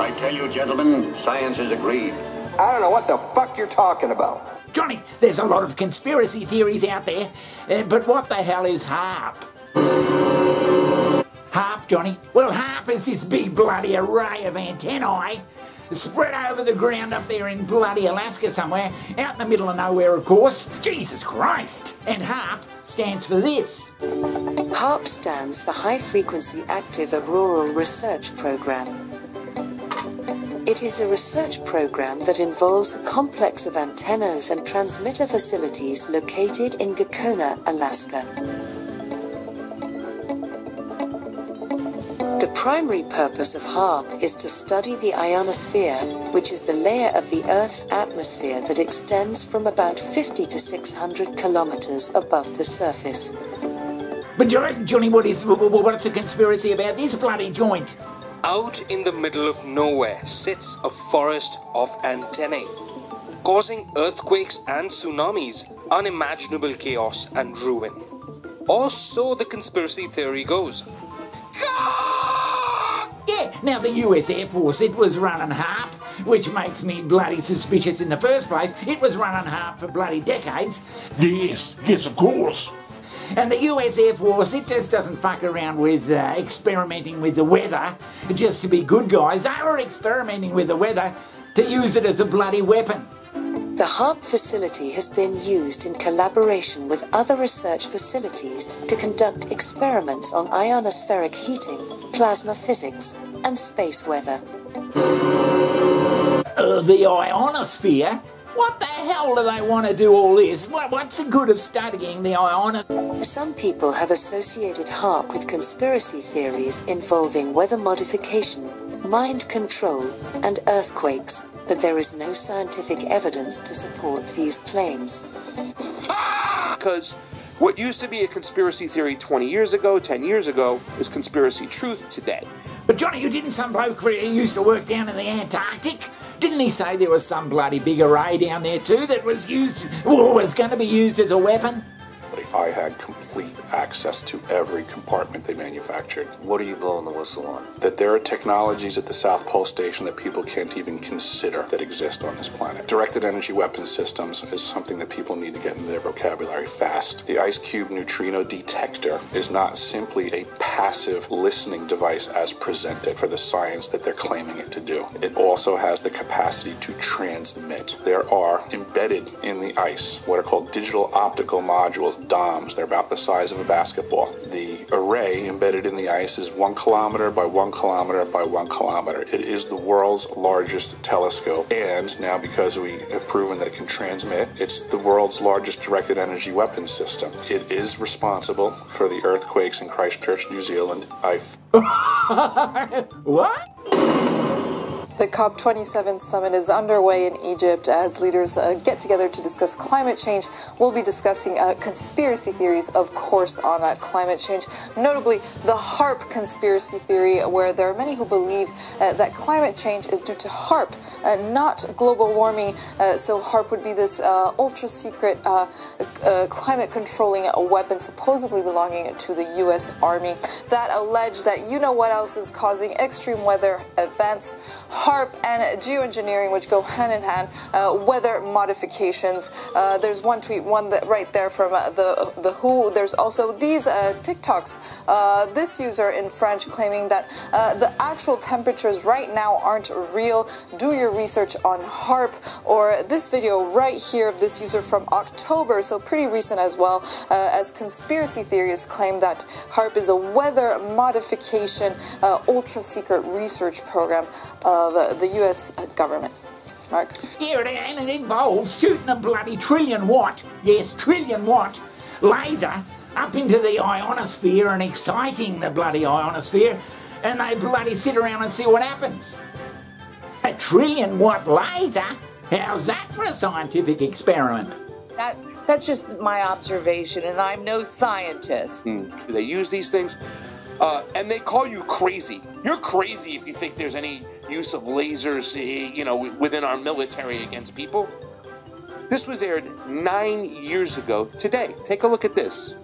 I tell you, gentlemen, science is agreed. I don't know what the fuck you're talking about. Johnni, there's a lot of conspiracy theories out there, uh, but what the hell is HAARP? HAARP, Johnni? Well, HAARP is this big bloody array of antennae spread over the ground up there in bloody Alaska somewhere, out in the middle of nowhere, of course. Jesus Christ! And HAARP stands for this. HAARP stands for High Frequency Active Auroral Research Program. It is a research program that involves a complex of antennas and transmitter facilities located in Gakona, Alaska. The primary purpose of HAARP is to study the ionosphere, which is the layer of the Earth's atmosphere that extends from about 50 to 600 kilometers above the surface. But Johnni what is what's the conspiracy about this bloody joint? Out in the middle of nowhere sits a forest of antennae, causing earthquakes and tsunamis, unimaginable chaos and ruin. Or so the conspiracy theory goes. Yeah, now the US Air Force, it was running HAARP, which makes me bloody suspicious in the first place. It was running HAARP for bloody decades. Yes, yes, of course. And the US Air Force, it just doesn't fuck around with uh, experimenting with the weather just to be good guys. They were experimenting with the weather to use it as a bloody weapon. The HAARP facility has been used in collaboration with other research facilities to conduct experiments on ionospheric heating, plasma physics, and space weather. Uh, the ionosphere? What the hell do they want to do all this? What, what's the good of studying the ionosphere? Some people have associated HAARP with conspiracy theories involving weather modification, mind control, and earthquakes, but there is no scientific evidence to support these claims. Because what used to be a conspiracy theory 20 years ago, 10 years ago, is conspiracy truth today. But Johnni, you didn't some bloke who used to work down in the Antarctic? Didn't he say there was some bloody big array down there too that was used, well, was going to be used as a weapon? I had complete access to every compartment they manufactured. What are you blowing the whistle on? That there are technologies at the South Pole Station that people can't even consider that exist on this planet. Directed energy weapon systems is something that people need to get into their vocabulary fast. The IceCube neutrino detector is not simply a passive listening device as presented for the science that they're claiming it to do. It also has the capacity to transmit. There are embedded in the ice what are called digital optical modules, DOMs. They're about the size of a basketball. The array embedded in the ice is one kilometer by one kilometer by one kilometer. It is the world's largest telescope. And now, because we have proven that it can transmit, it's the world's largest directed energy weapons system. It is responsible for the earthquakes in Christchurch, New Zealand. I. what? The COP27 summit is underway in Egypt as leaders uh, get together to discuss climate change. We'll be discussing uh, conspiracy theories, of course, on uh, climate change, notably the HAARP conspiracy theory, where there are many who believe uh, that climate change is due to HAARP, uh, not global warming. Uh, so HAARP would be this ultra secret climate controlling weapon supposedly belonging to the U.S. Army that allege that you know what else is causing extreme weather events. And geoengineering, which go hand in hand, uh, weather modifications. Uh, there's one tweet, one that right there from uh, the the WHO. There's also these uh, TikToks. Uh, this user in French claiming that uh, the actual temperatures right now aren't real. Do your research on HAARP. Or this video right here of this user from October, so pretty recent as well, as conspiracy theorists claim that HAARP is a weather modification ultra secret research program of the U.S. government. Mark? Yeah, and it involves shooting a bloody trillion watt, yes, trillion watt laser up into the ionosphere and exciting the bloody ionosphere, and they bloody sit around and see what happens. A trillion watt laser? How's that for a scientific experiment? That, that's just my observation, and I'm no scientist. Mm. They use these things, uh, and they call you crazy. You're crazy if you think there's any use of lasers, eh, you know, within our military against people. This was aired nine years ago today. Take a look at this.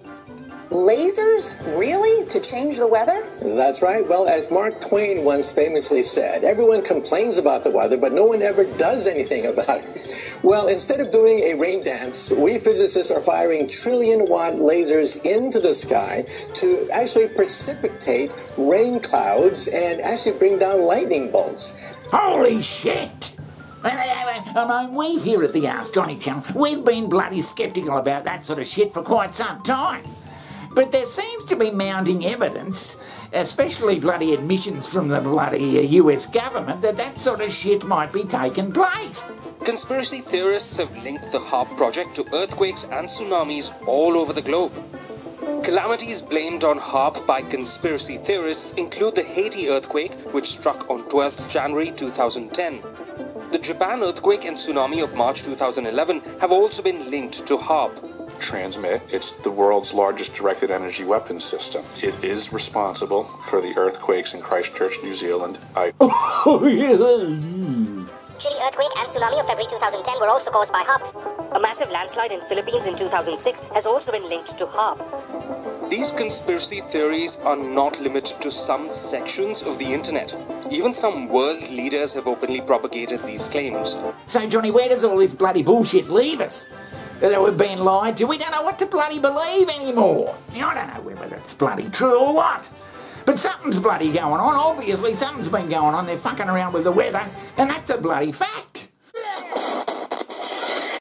Lasers? Really? To change the weather? That's right. Well, as Mark Twain once famously said, everyone complains about the weather, but no one ever does anything about it. Well, instead of doing a rain dance, we physicists are firing trillion watt lasers into the sky to actually precipitate rain clouds and actually bring down lightning bolts. Holy shit! I mean, we here at the Ask Johnni Channel, we've been bloody sceptical about that sort of shit for quite some time. But there seems to be mounting evidence, especially bloody admissions from the bloody uh, US government, that that sort of shit might be taking place. Conspiracy theorists have linked the HAARP project to earthquakes and tsunamis all over the globe. Calamities blamed on HAARP by conspiracy theorists include the Haiti earthquake, which struck on 12th January 2010. The Japan earthquake and tsunami of March 2011 have also been linked to HAARP. Transmit, it's the world's largest directed energy weapons system. It is responsible for the earthquakes in Christchurch, New Zealand. I. Oh, Chile earthquake and tsunami of February 2010 were also caused by HAARP. A massive landslide in Philippines in 2006 has also been linked to HAARP. These conspiracy theories are not limited to some sections of the internet. Even some world leaders have openly propagated these claims. So, Johnni, where does all this bloody bullshit leave us? That we've been lied to? We don't know what to bloody believe anymore. Now, I don't know whether it's bloody true or what. But something's bloody going on. Obviously, something's been going on. They're fucking around with the weather, and that's a bloody fact.